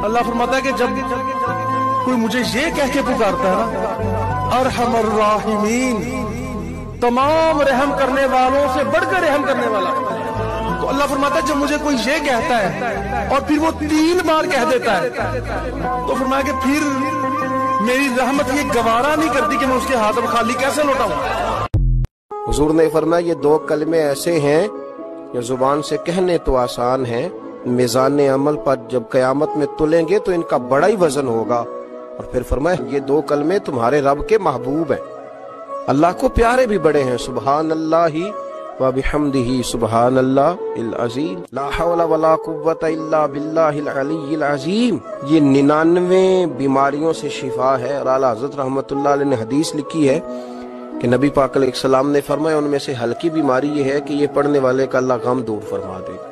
अल्लाह फरमाता है कि जब कोई मुझे ये कह के पुकारता है ना, अरहमर राहिमीन, तमाम रहम करने वालों से बढ़कर रहम करने वाला। तो अल्लाह फरमाता है, जब मुझे कोई ये कहता है और फिर वो तीन बार कह देता है तो फरमाया कि फिर मेरी रहमत ये गवारा नहीं करती कि मैं उसके हाथ में खाली कैसे लौटाऊं? हुजूर ने फरमाया, ये दो कलमे ऐसे हैं जो ज़ुबान से कहने तो आसान है मिजान अमल पर जब कयामत में तुलेंगे तो इनका बड़ा ही वज़न होगा। और फिर फरमाए, ये दो कलमे तुम्हारे रब के महबूब हैं। अल्लाह को प्यारे भी बड़े हैं। सुबहान अल्लाह ही व सुबहान अल्लाह अजीम। ला हौला वला कुव्वत इल्ला बिल्लाहिल अलील अजीम। ये निन्यानवे बीमारियों से शिफा है। और आला हज़रत अलैह ने हदीस लिखी है कि नबी पाक सलाम ने फरमाया, उनमें से हल्की बीमारी ये है कि ये पढ़ने वाले का अल्लाह गम दूर फरमा देगा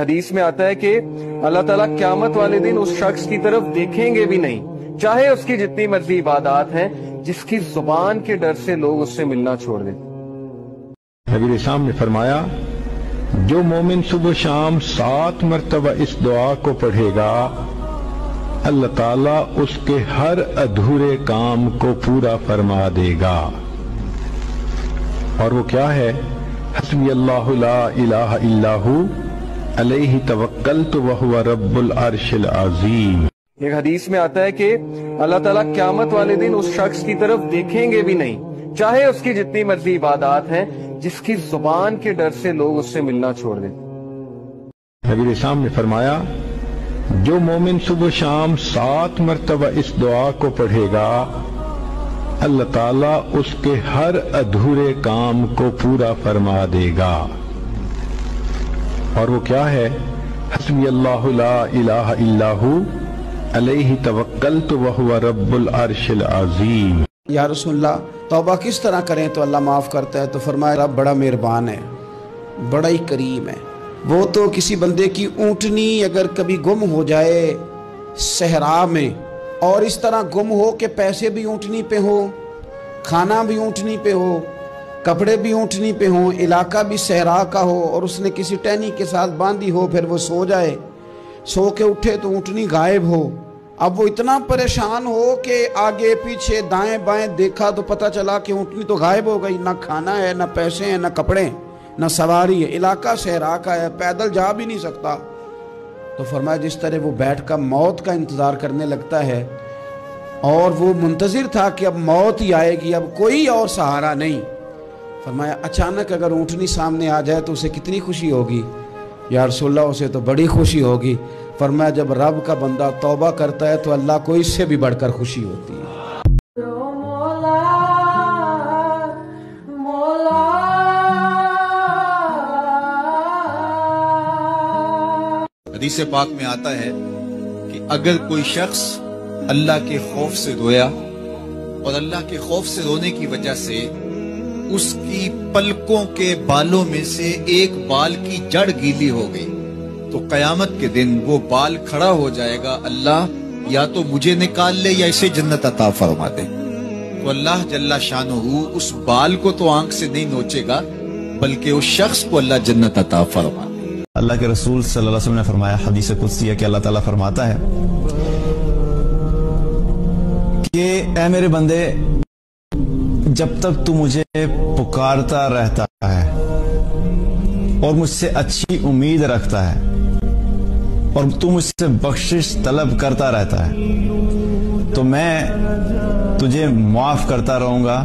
हदीस में आता है कि अल्लाह ताला क्यामत वाले दिन उस शख्स की तरफ़ देखेंगे भी नहीं। चाहे उसकी जितनी मर्ज़ी इबादत है, जिसकी ज़ुबान के डर से लोग उससे मिलना छोड़ दें। नबी इस्लाम ने फरमाया, जो मोमिन सुबह शाम सात मरतबा इस दुआ को पढ़ेगा, अल्लाह ताला उसके हर अधूरे काम को पूरा फरमा देगा। और वो क्या है? हसबी अल्लाह अलैहि तवक्कलतु व हुवा रब्बुल अर्शिल अजीम। एक हदीस में आता है कि अल्लाह ताला क्यामत वाले दिन उस शख्स की तरफ़ देखेंगे भी नहीं। चाहे उसकी जितनी मर्ज़ी इबादत है जिसकी ज़ुबान के डर से लोग उससे मिलना छोड़ दें नबी इस्लाम ने फरमाया जो मोमिन सुबह शाम सात मरतबा इस दुआ को पढ़ेगा अल्लाह ताला उसके हर अधूरे काम को पूरा फरमा देगा। और वो क्या है? हसबी अल्लाह ला इलाहा इल्लाहु अलैहि तवक्कलतु व हुवा रब्बुल अर्शिल अजीम या रसुल्ला तौबा किस तरह करें तो अल्लाह माफ़ करता है? तो फरमाया, रब बड़ा मेहरबान है, बड़ा ही करीम है। वो तो किसी बंदे की ऊँटनी अगर कभी गुम हो जाए सहरा में, और इस तरह गुम हो के पैसे भी ऊँटनी पे हो, खाना भी ऊँटनी पे हो कपड़े भी ऊँटनी पे हो, इलाका भी सहरा का हो, और उसने किसी टहनी के साथ बांधी हो, फिर वो सो जाए। सो के उठे तो ऊँटनी गायब हो। अब वो इतना परेशान हो कि आगे पीछे दाएँ बाएँ देखा तो पता चला कि ऊँटनी तो गायब हो गई। ना खाना है, ना पैसे हैं, ना कपड़े, ना सवारी है। इलाका सहरा का है, पैदल जा भी नहीं सकता। तो फरमाया, जिस तरह वो बैठ कर मौत का इंतज़ार करने लगता है, और वो मुंतज़िर था कि अब मौत ही आएगी, अब कोई और सहारा नहीं। फरमाया अचानक अगर ऊँटनी सामने आ जाए तो उसे कितनी खुशी होगी? या रसोल्ला उसे तो बड़ी खुशी होगी। फरमाया जब रब का बंदा तौबा करता है तो अल्लाह को इससे भी बढ़कर खुशी होती है। मोला। हदीस पाक में आता है कि अगर कोई शख्स अल्लाह के खौफ से रोया और अल्लाह के खौफ से रोने की वजह से उसकी पलकों के बालों में से एक बाल की जड़ गीली हो गई। तो कयामत के दिन वो बाल खड़ा हो जाएगा। अल्लाह, या तो मुझे निकाल ले या इसे जन्नत अता फरमा दे। तो अल्लाह जल्ला शानहू उस बाल को तो आँख से नहीं नोचेगा, बल्कि उस शख्स को अल्लाह जन्नत अता फरमा दे। अल्लाह के रसूल सल्लल्लाहु अलैहि वसल्लम ने फरमाया, हदीस कुदसी है कि अल्लाह ताला फरमाता है कि, ए मेरे बंदे जब तक तू मुझे पुकारता रहता है और मुझसे अच्छी उम्मीद रखता है और तू मुझसे बख्शिश तलब करता रहता है तो मैं तुझे माफ़ करता रहूँगा,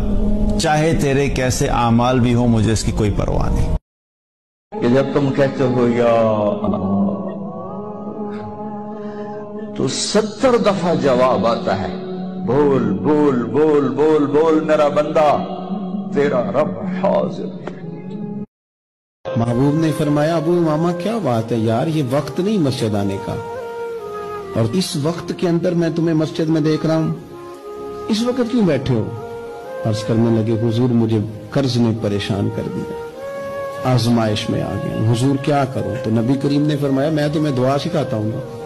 चाहे तेरे कैसे आमाल भी हो, मुझे इसकी कोई परवाह नहीं। कि जब तुम कहते हो, या तो सत्तर दफ़ा जवाब आता है। बोल बोल बोल बोल बोल, मेरा बंदा, तेरा रब हाजिर। महबूब ने फरमाया, अबू मामा क्या बात है यार, ये वक्त नहीं मस्जिद आने का। और इस वक्त के अंदर मैं तुम्हें मस्जिद में देख रहा हूँ। इस वक्त क्यों बैठे हो? अर्ज़ करने लगे, हुजूर मुझे कर्ज ने परेशान कर दिया। आजमाइश में आ गया। हुजूर, क्या करो? तो नबी करीम ने फरमाया, मैं तुम्हें दुआ सिखाता हूँ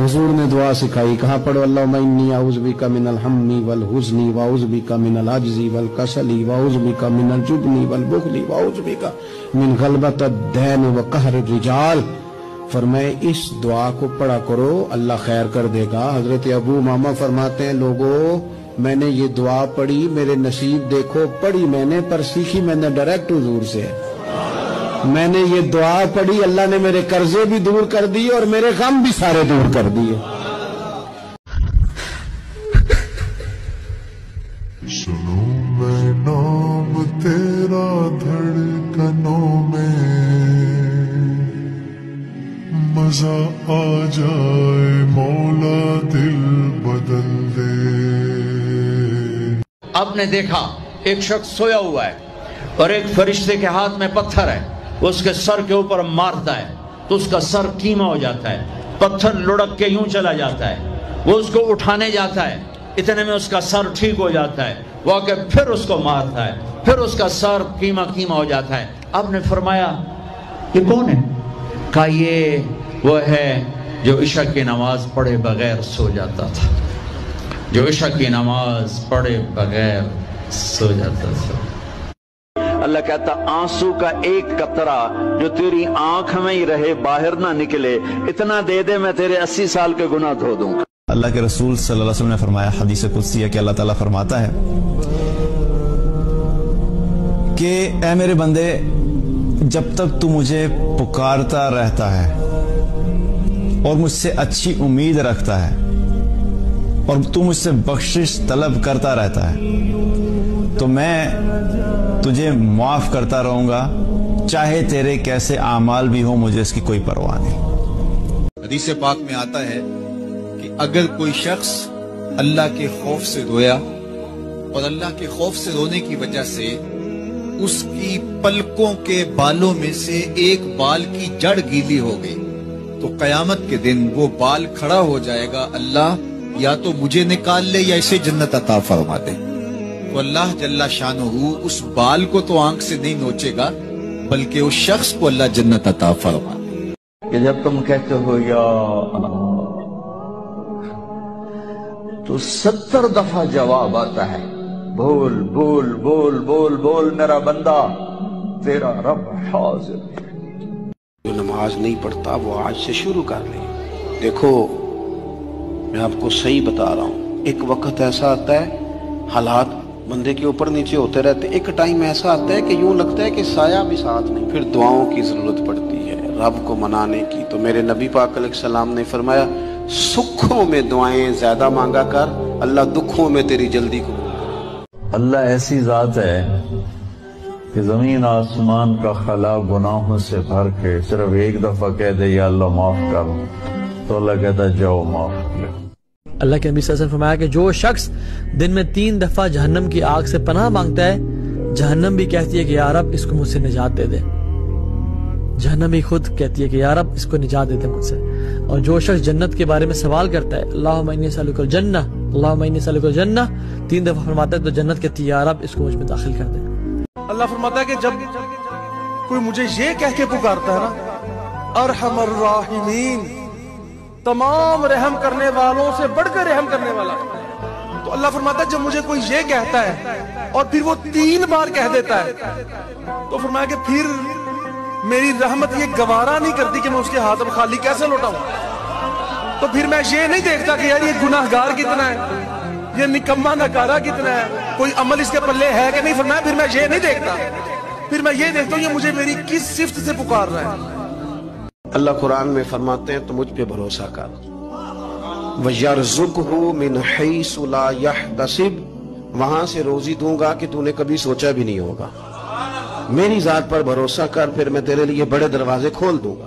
हुजूर ने दुआ सिखाई, कहाँ पढ़ो? अल्लाह मन्नी आउज़ बिका मिनल हम्मी वल हुज़नी वाउज़ बिका मिनल अज्जी वल कसली वाउज़ बिका मिनल जुबनी वल बुखली वाउज़ बिका मिन गलबत दैन व कहर रिजाल। फरमाए, इस दुआ को पढ़ा करो, अल्लाह खैर कर देगा। हज़रत अबू मामा फरमाते हैं, लोगों, मैंने ये दुआ पढ़ी, मेरे नसीब देखो, पढ़ी मैंने, पर सीखी मैंने डायरेक्ट हजूर से। मैंने ये दुआ पढ़ी अल्लाह ने मेरे कर्जे भी दूर कर दिए और मेरे गम भी सारे दूर कर दिए। सुनो मैं नाम तेरा धड़कनों में। मज़ा आ जाए मौला दिल बदल दे। आपने देखा एक शख्स सोया हुआ है और एक फरिश्ते के हाथ में पत्थर है। उसके सर के ऊपर मारता है तो उसका सर कीमा हो जाता है, पत्थर लुढ़क के यूँ चला जाता है, वो उसको उठाने जाता है, इतने में उसका सर ठीक हो जाता है वो आके फिर उसको मारता है, फिर उसका सर कीमा कीमा हो जाता है। आपने फरमाया, ये कौन है? कहा, ये वो है जो ईशा की नमाज़ पढ़े बगैर सो जाता था, जो ईशा की नमाज़ पढ़े बगैर सो जाता था। अल्लाह कहता, आँसू का एक कतरा जो तेरी आँख में ही रहे, बाहर ना निकले, इतना दे दे, मैं तेरे अस्सी साल के गुना धो दूँगा। अल्लाह के रसूल सल्लल्लाहु अलैहि वसल्लम ने फरमाया, हदीस कुदसी है कि अल्लाह ताला फरमाता है कि, ए मेरे बंदे, जब तक तू मुझे पुकारता रहता है और मुझसे अच्छी उम्मीद रखता है और तू मुझसे बख्शिश तलब करता रहता है तो मैं तुझे माफ़ करता रहूँगा। चाहे तेरे कैसे आमाल भी हो, मुझे इसकी कोई परवाह नहीं। हदीस पाक में आता है कि अगर कोई शख्स अल्लाह के खौफ से रोया और अल्लाह के खौफ से रोने की वजह से उसकी पलकों के बालों में से एक बाल की जड़ गीली हो गई तो कयामत के दिन वो बाल खड़ा हो जाएगा, अल्लाह या तो मुझे निकाल ले या इसे जन्नत अता फरमा दे। तो अल्लाह जल्ला शान उस बाल को तो आँख से नहीं नोचेगा बल्कि उस शख्स को अल्लाह जन्नत अता फरमा कि जब तुम कहते हो या तो सत्तर दफ़ा जवाब आता है बोल बोल बोल बोल बोल मेरा बंदा तेरा रब हाजिर। जो नमाज़ नहीं पढ़ता वो आज से शुरू कर ले। देखो मैं आपको सही बता रहा हूँ एक वक्त ऐसा आता है हालात बंदे के ऊपर नीचे होते रहते। एक टाइम ऐसा आता है कि यूँ लगता है कि साया भी साथ नहीं। फिर दुआओं की ज़रूरत पड़ती है। रब को मनाने की। तो मेरे नबी पाक सलाम ने फरमाया, सुखों में दुआएँ ज़्यादा मांगा कर, अल्लाह दुखों में तेरी जल्दी को अल्लाह ऐसी जात है कि ज़मीन आसमान का खला गुनाहों से भर के सिर्फ़ एक दफ़ा कह दे, या अल्लाह माफ़ कर। तो अल्लाह कहता जाओ माफ़ कर। अल्लाह के नबी ने फरमाया कि जो शख्स दिन में तीन दफ़ा जहन्नम की आग से पनाह माँगता है, जहन्नम भी कहती है कि यार अब इसको मुझसे निजात दे दे। जहन्नम भी खुद कहती है कि यार अब इसको निजात दे दे मुझसे। और जो शख्स जन्नत के बारे में सवाल करता है अल्लाह सलुकल जन्ना अल्लाह सलुकल जन्ना, तीन दफ़ा फरमाता है तो जन्नत कहती है यार अब इसको मुझमें दाखिल कर दे। अल्लाह फरमाता है कि जब कोई मुझे ये कह के पुकारता है ना, अरहमर राहिमीन तमाम रहम करने वालों से बढ़कर रहम करने वाला। तो अल्लाह फरमाता है, जब मुझे कोई ये कहता है और फिर वो तीन बार कह देता है तो फरमाया कि फिर मेरी रहमत ये गवारा नहीं करती कि मैं उसके हाथ में खाली कैसे लौटाऊं? तो फिर मैं ये नहीं देखता कि यार ये गुनाहगार कितना है, ये निकम्मा नकारा कितना है, कोई अमल इसके पल्ले है कि नहीं? फरमाया, फिर मैं ये नहीं देखता। फिर मैं ये देखता हूँ, ये मुझे मेरी किस सिफ्त से पुकार रहा है? अल्लाह कुरान में फरमाते हैं तो मुझ पर भरोसा कर। ला वहाँ से रोजी दूँगा कि तूने कभी सोचा भी नहीं होगा। मेरी जात पर भरोसा कर, फिर मैं तेरे लिए बड़े दरवाजे खोल दूँगा।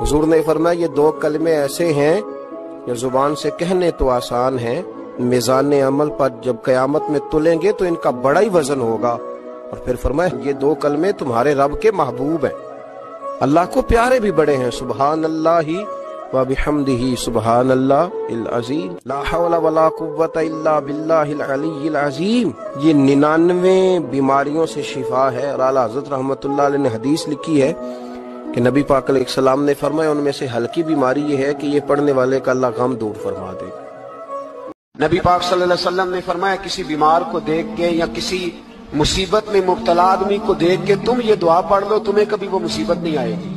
हुजूर ने फरमाया ये दो कलमे ऐसे हैं जो जुबान से कहने तो आसान हैं मिजान अमल पर जब कयामत में तुलेंगे तो इनका बड़ा ही वजन होगा और फिर फरमाया ये दो कलमे तुम्हारे रब के महबूब हैं अल्लाह को प्यारे भी बड़े हैं सुबहान अल्लाह ही व बिहमदिही सुबहान अल्लाह इल अजीम ला हौला वला कुव्वत इल्ला बिल्लाहिल अलीयिल अजीम ये निन्यानवे बीमारियों से शिफा है और आला हज़रत अलैह ने हदीस लिखी है कि नबी पाक सलाम ने फरमाया उनमें से हल्की बीमारी ये है कि ये पढ़ने वाले का अल्लाह गम दूर फरमा दे नबी पाक वसल्लम ने फरमाया किसी बीमार को देख के या किसी मुसीबत में मुब्तला आदमी को देख के तुम ये दुआ पढ़ लो तुम्हें कभी वो मुसीबत नहीं आएगी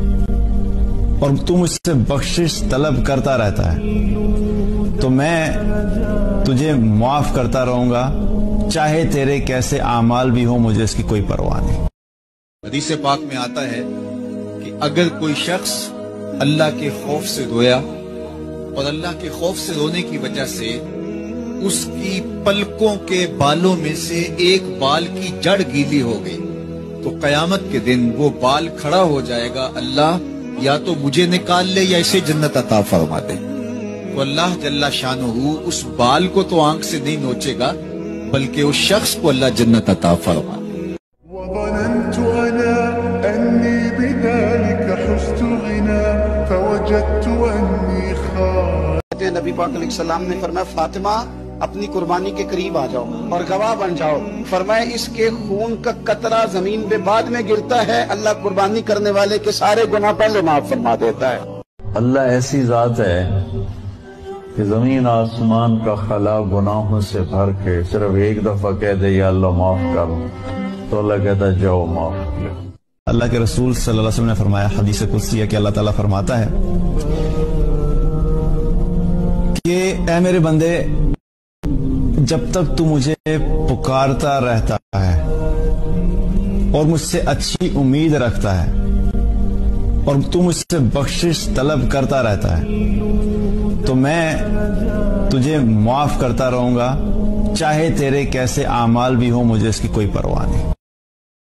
और तू मुझसे बख्शिश तलब करता रहता है। तो मैं तुझे माफ़ करता रहूँगा, चाहे तेरे कैसे आमाल भी हो, मुझे इसकी कोई परवाह नहीं। हदीस पाक में आता है कि अगर कोई शख्स अल्लाह के खौफ से रोया और अल्लाह के खौफ से रोने की वजह से उसकी पलकों के बालों में से एक बाल की जड़ गीली हो गई तो कयामत के दिन वो बाल खड़ा हो जाएगा अल्लाह या तो मुझे निकाल ले या इसे जन्नत अता फरमा दे। तो अल्लाह जल्ला शान उस बाल को तो आँख से नहीं नोचेगा बल्कि उस शख्स को अल्लाह जन्नत अता फरमा नबी पाकाम ने फरमाया फातिमा अपनी कुर्बानी के करीब आ जाओ और गवाह बन जाओ। फरमाए इसके खून का कतरा ज़मीन पे बाद में गिरता है। अल्लाह कुर्बानी करने वाले के सारे गुना पहले माफ़ फरमा देता है। अल्लाह ऐसी जात है कि ज़मीन आसमान का खला गुनाहों से भर के सिर्फ़ एक दफ़ा कह दे या अल्लाह माफ़ कर। तो अल्लाह कहता जाओ माफ़ कर अल्लाह के रसूल सल्लल्लाहु अलैहि वसल्लम ने फरमाया हदीस कुदसी है कि अल्लाह ताला फरमाता है कि ए मेरे बंदे जब तक तू मुझे पुकारता रहता है और मुझसे अच्छी उम्मीद रखता है और तू मुझसे बख्शिश तलब करता रहता है तो मैं तुझे माफ करता रहूंगा चाहे तेरे कैसे आमाल भी हो मुझे इसकी कोई परवाह नहीं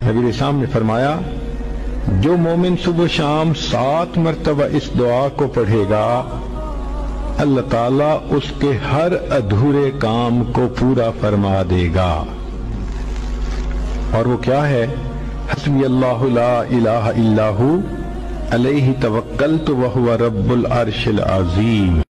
नबी साहब ने फरमाया जो मोमिन सुबह शाम सात मरतबा इस दुआ को पढ़ेगा अल्लाह ताला उसके हर अधूरे काम को पूरा फरमा देगा। और वो क्या है? हसमी अल्लाह अलैहि तवक्कलतु तो वह रब्बुल अर्शिल अजीम।